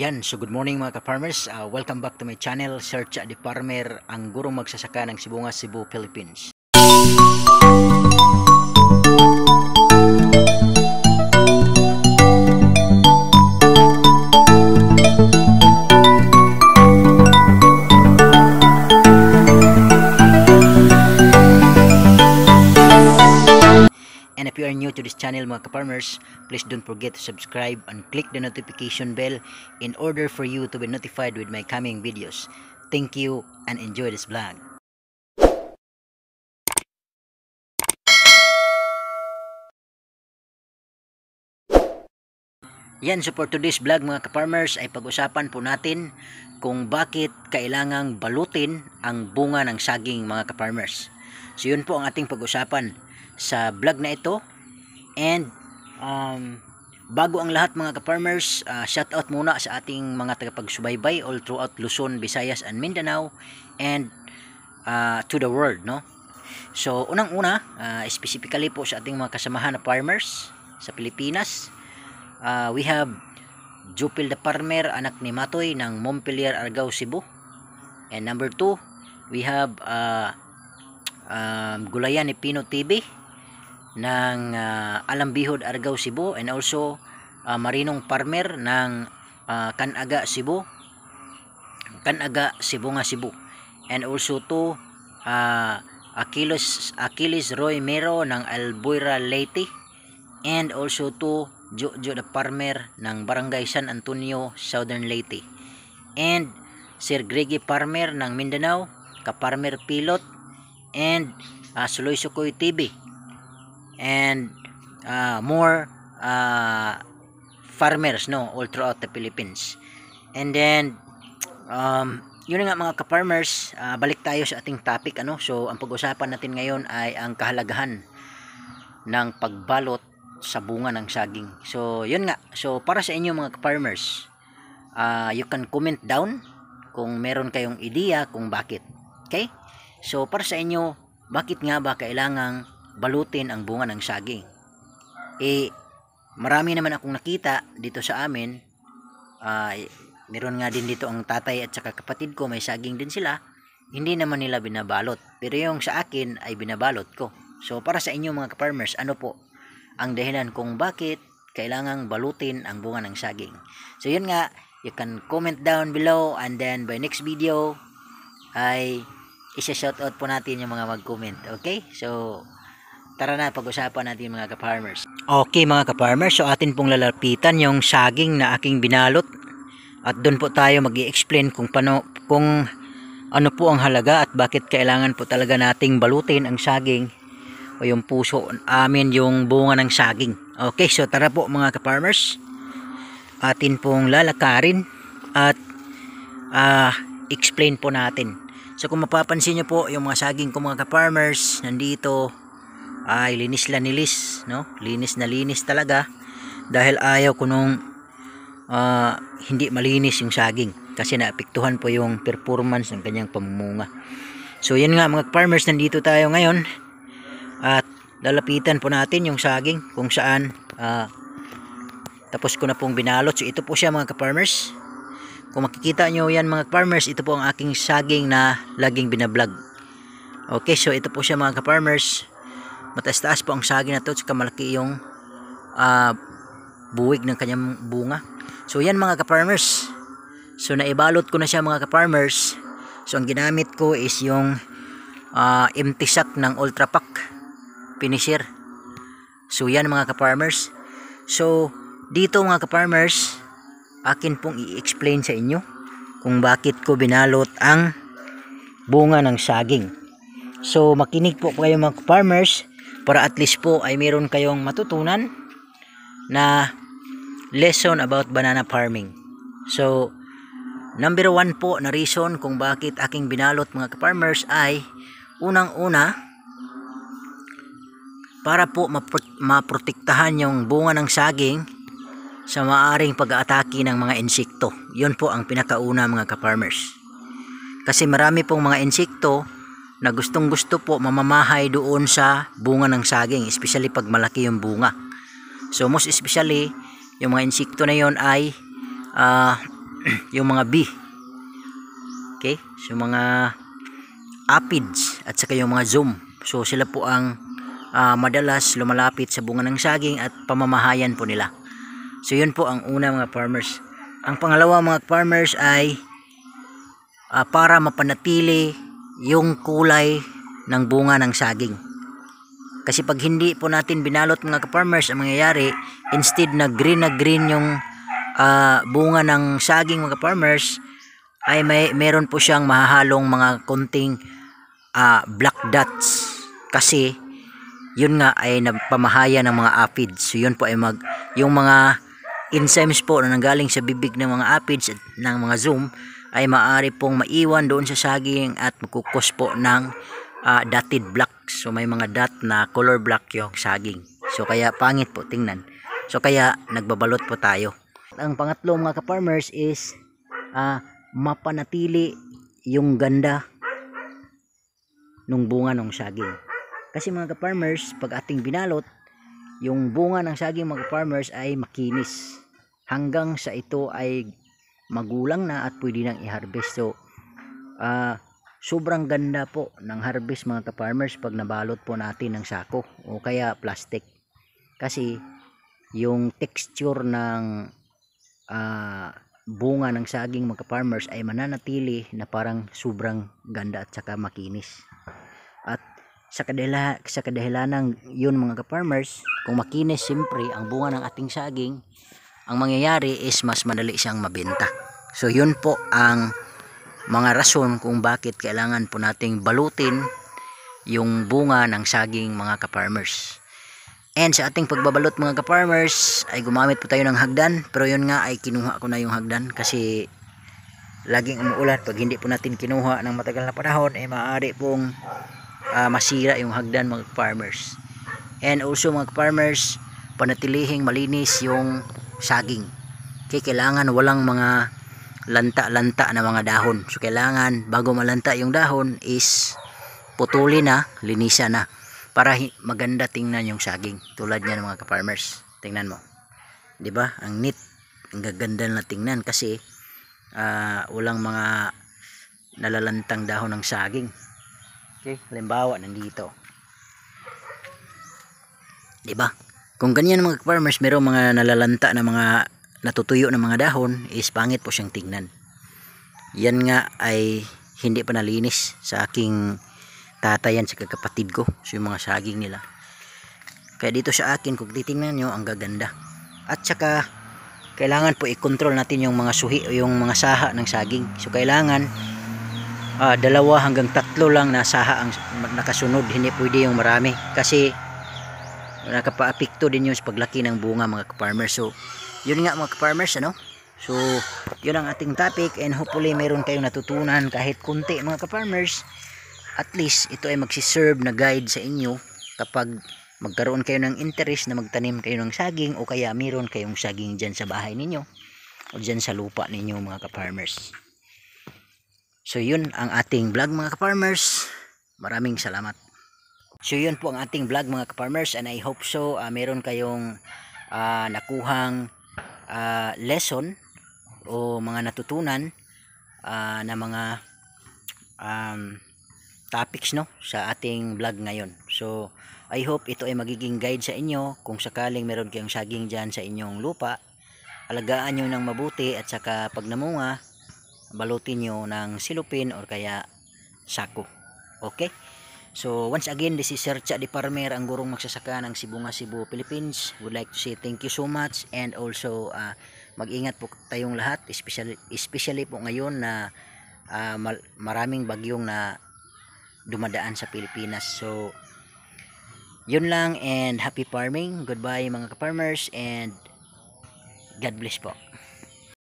Yan, so good morning mga ka-farmers. Uh, welcome back to my channel, Search the Farmer, ang gurong magsasaka ng Sibungas, Cebu, Philippines. Channel mga ka-farmers, please don't forget to subscribe and click the notification bell in order for you to be notified with my coming videos. Thank you and enjoy this vlog. Yan, so for today's vlog mga ka-farmers ay pag-usapan po natin kung bakit kailangang balutin ang bunga ng saging mga ka-farmers. So yun po ang ating pag-usapan sa vlog na ito. And um, bago ang lahat mga ka-farmers, uh, shout out muna sa ating mga tagapagsubaybay all throughout Luzon, Visayas, and Mindanao and uh, to the world. no So unang-una, uh, specifically po sa ating mga kasamahan na farmers sa Pilipinas, uh, we have Jupil the Farmer, anak ni Matoy ng Montpelier, Argao, Cebu. And number 2, we have uh, um, Gulayan ni Pino TV ng uh, Alambihod, Argao, Cebu. And also uh, Marinong Farmer ng uh, Kanaga, Cebu. Kanaga, Cebu nga Cebu. And also to uh, Achilles, Achilles Roy Mero ng Albuera, Leyte. And also to Jojo the Farmer ng Barangay San Antonio, Southern Leyte. And Sir Greggy Farmer ng Mindanao, Ka-Farmer Pilot, and uh, Suloy Sukoy TV. And uh, more uh, farmers no all throughout the Philippines. And then um, yun nga mga ka-farmers, uh, balik tayo sa ating topic ano. So ang pag-usapan natin ngayon ay ang kahalagahan ng pagbalot sa bunga ng saging. So, yun nga. So, para sa inyo mga farmers, uh, you can comment down kung meron kayong ideya kung bakit. Okay? So, para sa inyo, bakit nga ba kailangang balutin ang bunga ng saging? Eh, marami naman akong nakita dito sa amin. Uh, meron nga din dito ang tatay at saka kapatid ko, may saging din sila. Hindi naman nila binabalot. Pero yung sa akin ay binabalot ko. So, para sa inyo mga farmers, ano po ang dahilan kung bakit kailangang balutin ang bunga ng saging. So yun nga, you can comment down below and then by next video ay isa-shoutout po natin yung mga mag-comment. Okay? So, tara na pag-usapan natin mga ka-farmers. Okay mga ka-farmers, so atin pong lalapitan yung saging na aking binalot. At doon po tayo mag explain kung paano, kung ano po ang halaga at bakit kailangan po talaga nating balutin ang saging o yung puso amin yung bunga ng saging. Okay so tara po mga ka-farmers. Atin pong lalakarin at uh, explain po natin. So kung mapapansin nyo po yung mga saging ko mga ka-farmers nandito ay linis la nilis no? linis na linis talaga. Dahil ayaw ko nung uh, hindi malinis yung saging kasi naapektuhan po yung performance ng kanyang pamumunga. So yan nga mga farmers nandito tayo ngayon at lalapitan po natin yung saging kung saan uh, tapos ko na pong binalot. So ito po siya mga ka-farmers. Kung makikita nyo yan mga farmers ito po ang aking saging na laging binablog. Okay so ito po siya mga ka-farmers mataas taas po ang saging na to saka malaki yung uh, buwig ng kanyang bunga so yan mga ka-farmers so naibalot ko na siya mga ka-farmers so ang ginamit ko is yung uh, empty sack ng ultra pack finisher. So yan mga ka-farmers. So dito mga ka-farmers, akin pong i-explain sa inyo kung bakit ko binalot ang bunga ng saging. So makinig po kayo mga farmers para at least po ay meron kayong matutunan na lesson about banana farming. So number one po na reason kung bakit aking binalot mga farmers ay unang-una para po maprotektahan yung bunga ng saging sa maaring pag-aatake ng mga insekto. Yun po ang pinakauna mga ka-farmers. Kasi marami pong mga insekto na gustong gusto po mamamahay doon sa bunga ng saging, especially pag malaki yung bunga. So most especially, yung mga insekto na yon ay uh, yung mga bee. Okay? So mga aphids at saka yung mga zoom. So sila po ang ah, madalas lumalapit sa bunga ng saging at pamamahayan po nila. So yun po ang una mga farmers. Ang pangalawa mga farmers ay ah, para mapanatili yung kulay ng bunga ng saging. Kasi pag hindi po natin binalot mga farmers ang mangyayari, instead na green na green yung ah, bunga ng saging mga farmers, ay may meron po siyang mahahalong mga konting ah, black dots. Kasi yun nga ay napamahaya ng mga aphids. So yun po ay mag yung mga enzymes po na nanggaling sa bibig ng mga aphids at ng mga zoom ay maaari pong maiwan doon sa saging at magkukos po ng ah, dotted black. So may mga dot na color black yung saging. So kaya pangit po tingnan. So kaya nagbabalot po tayo. Ang pangatlo mga ka-farmers is ah, mapanatili yung ganda nung bunga ng saging. Kasi mga ka-farmers, pag ating binalot, yung bunga ng saging mga ka-farmers ay makinis. Hanggang sa ito ay magulang na at pwede nang i-harvest. So, ah, sobrang ganda po ng harvest mga ka-farmers pag nabalot po natin ng sako o kaya plastic. Kasi, yung texture ng ah, bunga ng saging mga farmers ay mananatili na parang sobrang ganda at saka makinis. At sa kadila sa kadahilanang yun mga farmers kung makinis siyempre ang bunga ng ating saging, ang mangyayari is mas madali siyang mabenta. So yun po ang mga rason kung bakit kailangan po nating balutin yung bunga ng saging mga ka-farmers. And sa ating pagbabalot mga ka-farmers ay gumamit po tayo ng hagdan pero yun nga ay kinuha ko na yung hagdan kasi laging umuulan pag hindi po natin kinuha ng matagal na panahon ay maaari pong ah, masira yung hagdan mga farmers and also mga farmers panatilihing malinis yung saging. Okay, kailangan walang mga lanta-lanta na mga dahon. So kailangan bago malanta yung dahon is putulin na linisan na para maganda tingnan yung saging tulad niyan mga farmers tingnan mo. 'di ba? Ang neat ang gaganda na tingnan kasi ah, walang mga nalalantang dahon ng saging. Okay, halimbawa nandito. 'Di ba? Kung ganyan mga farmers, merong mga nalalanta na mga natutuyo na mga dahon, is pangit po siyang tingnan. Yan nga ay hindi pa nalinis sa aking tatayan sa kapatid ko, so yung mga saging nila. Kaya dito sa akin, kung titingnan nyo, ang gaganda. At saka, kailangan po i-control natin yung mga suhi o yung mga saha ng saging. So, kailangan ah, dalawa hanggang tatlo lang na saha ang nakasunod hindi pwede yung marami kasi nakapaapekto din yung sa paglaki ng bunga mga farmers so yun nga mga farmers ano so yun ang ating topic and hopefully meron kayong natutunan kahit kunti mga farmers at least ito ay magsiserve na guide sa inyo kapag magkaroon kayo ng interest na magtanim kayo ng saging o kaya meron kayong saging dyan sa bahay ninyo o dyan sa lupa ninyo mga ka-farmers. So yun ang ating vlog mga ka-farmers. Maraming salamat. So yun po ang ating vlog mga ka-farmers and I hope so ah, meron kayong ah, nakuhang ah, lesson o mga natutunan ah, na mga um, topics no sa ating vlog ngayon. So I hope ito ay magiging guide sa inyo kung sakaling meron kayong saging dyan sa inyong lupa. Alagaan nyo ng mabuti at saka pag namunga balutin nyo ng silupin or kaya sako. Okay? So, once again, this is Sir Cha Di Parmer, ang gurong magsasaka ng Sibunga, Cebu, Philippines. Would like to say thank you so much and also ah, mag-ingat po tayong lahat, especially, especially po ngayon na mal- maraming bagyong na dumadaan sa Pilipinas. So, yun lang and happy farming. Goodbye mga ka-farmers and God bless po.